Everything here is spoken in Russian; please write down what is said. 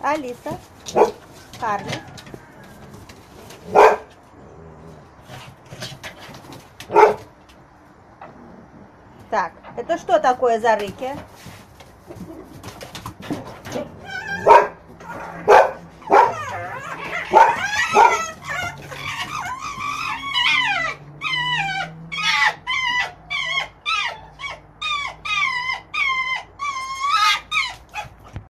Алиса. Харли. Так, это что такое за рыки?